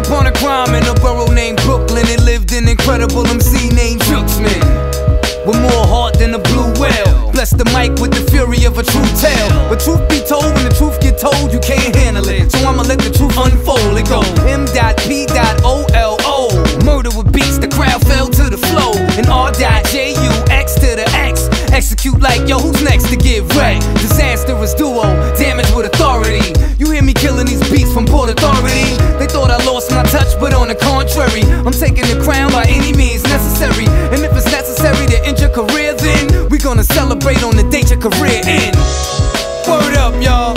upon a crime in a borough named Brooklyn and lived an incredible MC named Juxman, With more heart than a blue whale. Bless the mic with the fury of a true tale. But truth be told, when the truth gets Execute like, yo, who's next to get wrecked? Disastrous duo, damage with authority. You hear me killing these beats from Port Authority? They thought I lost my touch, but on the contrary, I'm taking the crown by any means necessary. And if it's necessary to end your career, then we gonna celebrate on the date your career ends. Word up, y'all.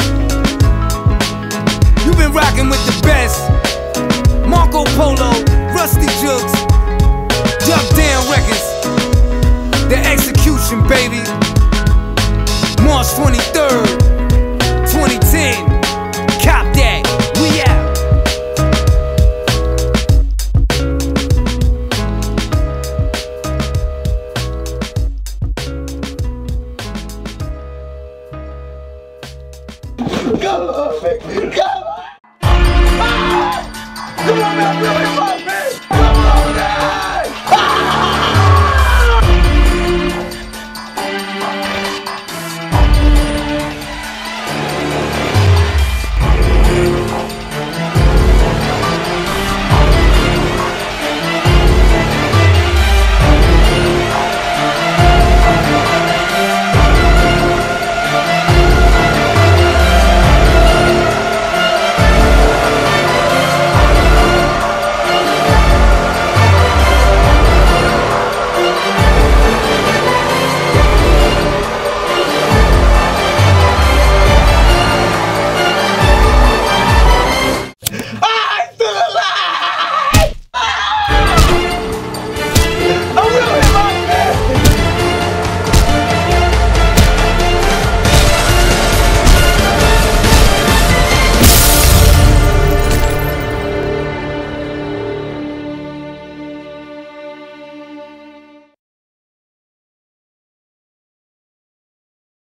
Execution, baby. March 23rd, 2010. Cop that. We out. Come on, man. Come on. Come on, man.